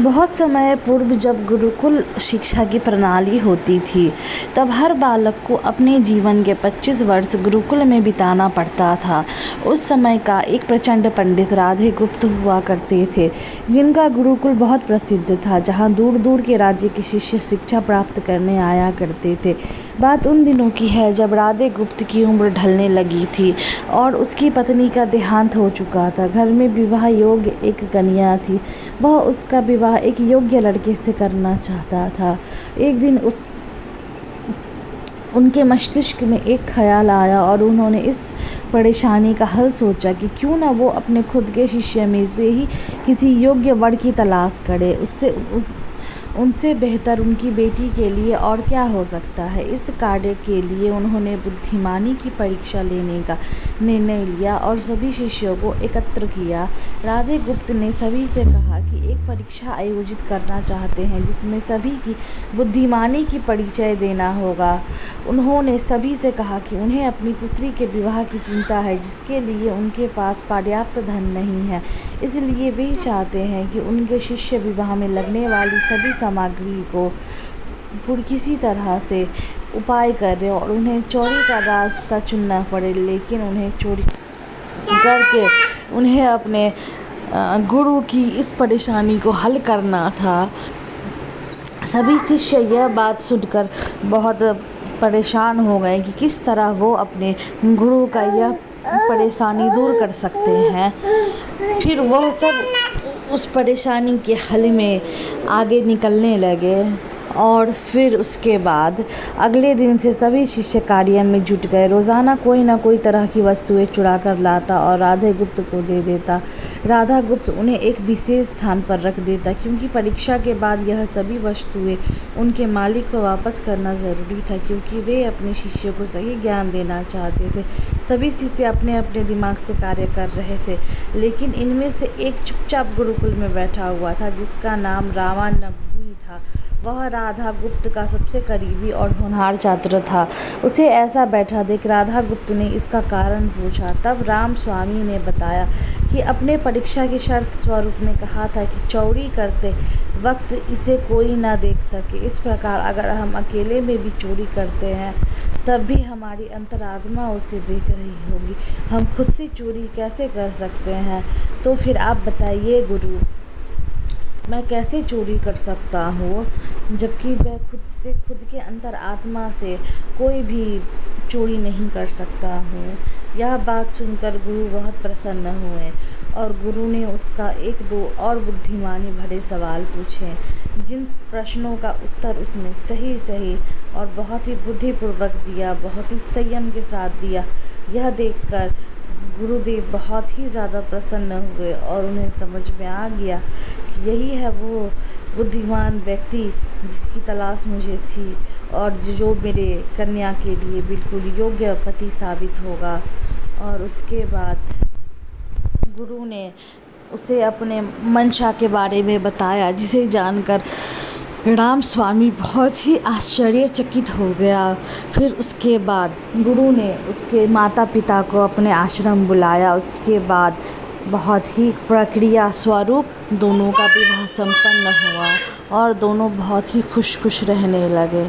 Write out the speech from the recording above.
बहुत समय पूर्व जब गुरुकुल शिक्षा की प्रणाली होती थी, तब हर बालक को अपने जीवन के पच्चीस वर्ष गुरुकुल में बिताना पड़ता था। उस समय का एक प्रचंड पंडित राधे गुप्त हुआ करते थे, जिनका गुरुकुल बहुत प्रसिद्ध था, जहाँ दूर दूर के राज्य के शिष्य शिक्षा प्राप्त करने आया करते थे। बात उन दिनों की है जब राधे गुप्त की उम्र ढलने लगी थी और उसकी पत्नी का देहांत हो चुका था। घर में विवाह योग्य एक कन्या थी। वह उसका विवाह एक योग्य लड़के से करना चाहता था। एक दिन उस उनके मस्तिष्क में एक ख्याल आया और उन्होंने इस परेशानी का हल सोचा कि क्यों ना वो अपने खुद के शिष्य में से ही किसी योग्य वर की तलाश करे। उससे उस उनसे बेहतर उनकी बेटी के लिए और क्या हो सकता है? इस कार्य के लिए उन्होंने बुद्धिमानी की परीक्षा लेने का निर्णय लिया और सभी शिष्यों को एकत्र किया। राधे गुप्त ने सभी से कहा कि एक परीक्षा आयोजित करना चाहते हैं, जिसमें सभी की बुद्धिमानी की परिचय देना होगा। उन्होंने सभी से कहा कि उन्हें अपनी पुत्री के विवाह की चिंता है, जिसके लिए उनके पास पर्याप्त धन नहीं है। इसलिए वे चाहते हैं कि उनके शिष्य विवाह में लगने वाली सभी सामग्री को किसी तरह से उपाय करें और उन्हें चोरी का रास्ता चुनना पड़े, लेकिन उन्हें चोरी करके उन्हें अपने गुरु की इस परेशानी को हल करना था। सभी शिष्य यह बात सुनकर बहुत परेशान हो गए कि किस तरह वो अपने गुरु का यह परेशानी दूर कर सकते हैं। फिर वह सब उस परेशानी के हल में आगे निकलने लगे। और फिर उसके बाद अगले दिन से सभी शिष्य कार्य में जुट गए। रोज़ाना कोई ना कोई तरह की वस्तुएँ चुरा कर लाता और राधा गुप्त को दे देता। राधा गुप्त उन्हें एक विशेष स्थान पर रख देता, क्योंकि परीक्षा के बाद यह सभी वस्तुएँ उनके मालिक को वापस करना ज़रूरी था, क्योंकि वे अपने शिष्यों को सही ज्ञान देना चाहते थे। सभी शिष्य अपने अपने दिमाग से कार्य कर रहे थे, लेकिन इनमें से एक चुपचाप गुरुकुल में बैठा हुआ था, जिसका नाम रामानवमी था। वह राधा गुप्त का सबसे करीबी और होनहार छात्र था। उसे ऐसा बैठा देख राधा गुप्त ने इसका कारण पूछा। तब राम स्वामी ने बताया कि अपने परीक्षा की शर्त स्वरूप में कहा था कि चौड़ी करते वक्त इसे कोई ना देख सके। इस प्रकार अगर हम अकेले में भी चोरी करते हैं, तब भी हमारी अंतरात्मा उसे देख रही होगी। हम खुद से चोरी कैसे कर सकते हैं? तो फिर आप बताइए गुरु, मैं कैसे चोरी कर सकता हूँ? जबकि मैं खुद से खुद के अंतर आत्मा से कोई भी चोरी नहीं कर सकता हूँ। यह बात सुनकर गुरु बहुत प्रसन्न हुए और गुरु ने उसका एक दो और बुद्धिमानी भरे सवाल पूछे, जिन प्रश्नों का उत्तर उसने सही सही और बहुत ही बुद्धिपूर्वक दिया, बहुत ही संयम के साथ दिया। यह देखकर गुरुदेव बहुत ही ज़्यादा प्रसन्न हुए और उन्हें समझ में आ गया कि यही है वो बुद्धिमान व्यक्ति जिसकी तलाश मुझे थी और जो मेरे कन्या के लिए बिल्कुल योग्य पति साबित होगा। और उसके बाद गुरु ने उसे अपने मंशा के बारे में बताया, जिसे जानकर राम स्वामी बहुत ही आश्चर्यचकित हो गया। फिर उसके बाद गुरु ने उसके माता पिता को अपने आश्रम बुलाया। उसके बाद बहुत ही प्रक्रिया स्वरूप दोनों का विवाह संपन्न हुआ और दोनों बहुत ही खुश खुश रहने लगे।